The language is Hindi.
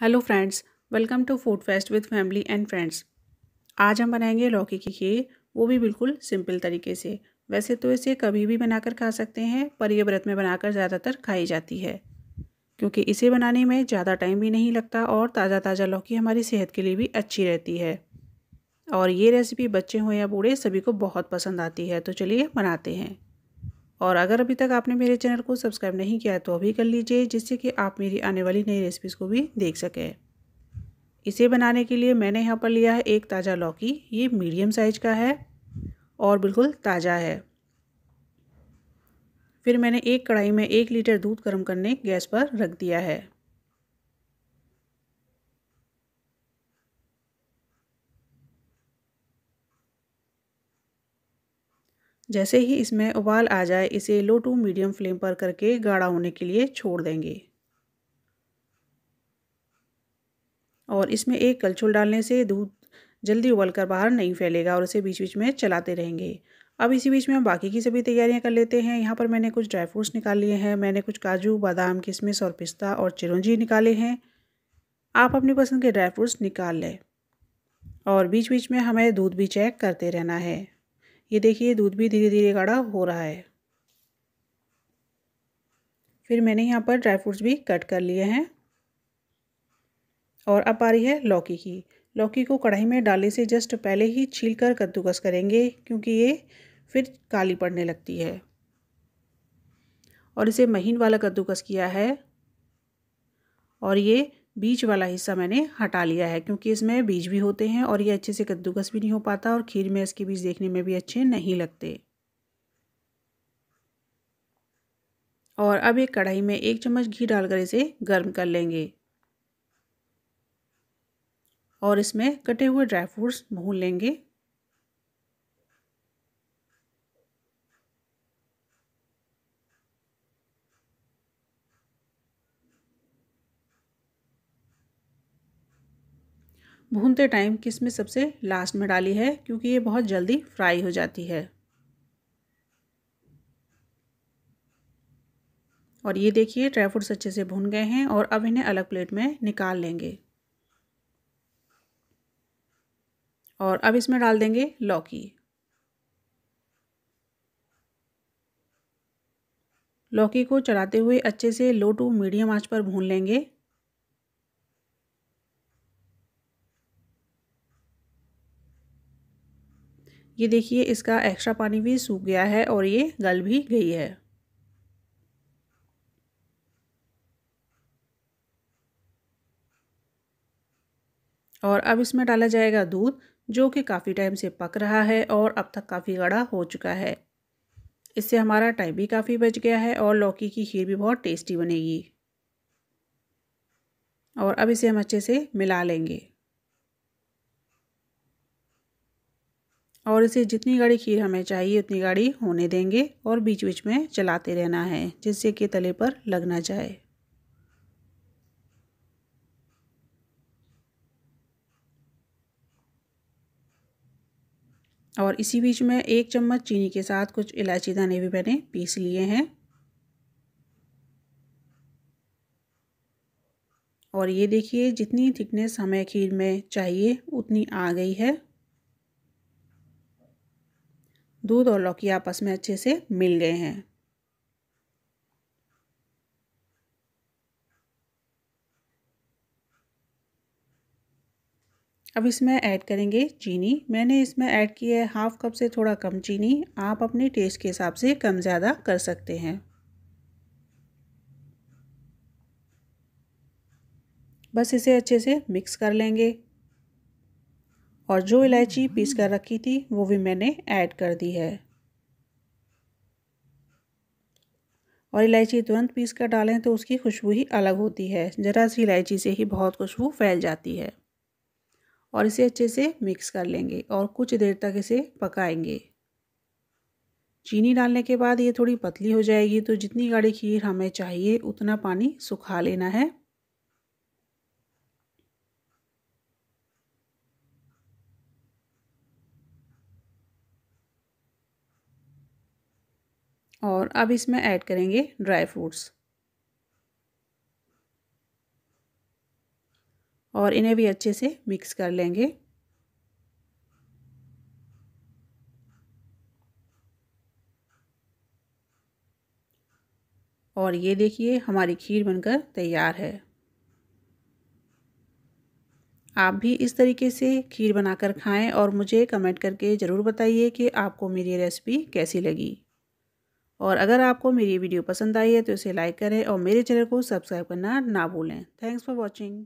Hello friends, welcome to food fest with family and friends. आज हम बनाएँगे लौकी की खीर, वो भी बिल्कुल सिंपल तरीके से। वैसे तो इसे कभी भी बनाकर खा सकते हैं, पर यह व्रत में बनाकर ज़्यादातर खाई जाती है। क्योंकि इसे बनाने में ज़्यादा टाइम भी नहीं लगता और ताज़ा ताज़ा लौकी हमारी सेहत के लिए भी अच्छी रहती है। और ये रेसिपी बच्चे हों या बूढ़े सभी को बहुत पसंद आती है तो चलिए बनाते हैं। और अगर अभी तक आपने मेरे चैनल को सब्सक्राइब नहीं किया है तो अभी कर लीजिए, जिससे कि आप मेरी आने वाली नई रेसिपीज़ को भी देख सकें। इसे बनाने के लिए मैंने यहाँ पर लिया है एक ताज़ा लौकी। ये मीडियम साइज़ का है और बिल्कुल ताज़ा है। फिर मैंने एक कढ़ाई में एक लीटर दूध गर्म करने गैस पर रख दिया है। जैसे ही इसमें उबाल आ जाए, इसे लो टू मीडियम फ्लेम पर करके गाढ़ा होने के लिए छोड़ देंगे। और इसमें एक कलछुल डालने से दूध जल्दी उबल कर बाहर नहीं फैलेगा और इसे बीच बीच में चलाते रहेंगे। अब इसी बीच में हम बाकी की सभी तैयारियाँ कर लेते हैं। यहाँ पर मैंने कुछ ड्राई फ्रूट्स निकाल लिए हैं। मैंने कुछ काजू, बादाम, किशमिश और पिस्ता और चिरौंजी निकाले हैं। आप अपनी पसंद के ड्राई फ्रूट्स निकाल लें। और बीच बीच में हमें दूध भी चेक करते रहना है। ये देखिए, दूध भी धीरे धीरे गाढ़ा हो रहा है। फिर मैंने यहाँ पर ड्राई फ्रूट्स भी कट कर लिए हैं। और अब आ रही है लौकी की। लौकी को कढ़ाई में डालने से जस्ट पहले ही छील कर कद्दूकस करेंगे, क्योंकि ये फिर काली पड़ने लगती है। और इसे महीन वाला कद्दूकस किया है। और ये बीज वाला हिस्सा मैंने हटा लिया है, क्योंकि इसमें बीज भी होते हैं और ये अच्छे से कद्दूकस भी नहीं हो पाता और खीर में इसके बीज देखने में भी अच्छे नहीं लगते। और अब एक कढ़ाई में एक चम्मच घी डालकर इसे गर्म कर लेंगे। और इसमें कटे हुए ड्राई फ्रूट्स भून लेंगे। भूनते टाइम किसमें सबसे लास्ट में डाली है, क्योंकि ये बहुत जल्दी फ्राई हो जाती है। और ये देखिए ड्राई फ्रूट्स अच्छे से भून गए हैं और अब इन्हें अलग प्लेट में निकाल लेंगे। और अब इसमें डाल देंगे लौकी। लौकी को चलाते हुए अच्छे से लो टू मीडियम आँच पर भून लेंगे। ये देखिए, इसका एक्स्ट्रा पानी भी सूख गया है और ये गल भी गई है। और अब इसमें डाला जाएगा दूध, जो कि काफ़ी टाइम से पक रहा है और अब तक काफ़ी गड़ा हो चुका है। इससे हमारा टाइम भी काफ़ी बच गया है और लौकी की खीर भी बहुत टेस्टी बनेगी। और अब इसे हम अच्छे से मिला लेंगे। और इसे जितनी गाढ़ी खीर हमें चाहिए, उतनी गाढ़ी होने देंगे और बीच बीच में चलाते रहना है, जिससे कि तले पर लग ना जाए। और इसी बीच में एक चम्मच चीनी के साथ कुछ इलायची दाने भी मैंने पीस लिए हैं। और ये देखिए, जितनी थिकनेस हमें खीर में चाहिए, उतनी आ गई है। दूध और लौकी आपस में अच्छे से मिल गए हैं। अब इसमें ऐड करेंगे चीनी। मैंने इसमें ऐड की है हाफ़ कप से थोड़ा कम चीनी। आप अपने टेस्ट के हिसाब से कम ज़्यादा कर सकते हैं। बस इसे अच्छे से मिक्स कर लेंगे। और जो इलायची पीस कर रखी थी, वो भी मैंने ऐड कर दी है। और इलायची तुरंत पीस कर डालें तो उसकी खुशबू ही अलग होती है। ज़रा सी इलायची से ही बहुत खुशबू फैल जाती है। और इसे अच्छे से मिक्स कर लेंगे और कुछ देर तक इसे पकाएँगे। चीनी डालने के बाद ये थोड़ी पतली हो जाएगी तो जितनी गाढ़ी खीर हमें चाहिए, उतना पानी सुखा लेना है। और अब इसमें ऐड करेंगे ड्राई फ्रूट्स। और इन्हें भी अच्छे से मिक्स कर लेंगे। और ये देखिए, हमारी खीर बनकर तैयार है। आप भी इस तरीके से खीर बनाकर खाएँ और मुझे कमेंट करके ज़रूर बताइए कि आपको मेरी रेसिपी कैसी लगी। और अगर आपको मेरी वीडियो पसंद आई है तो इसे लाइक करें और मेरे चैनल को सब्सक्राइब करना ना भूलें। Thanks for watching.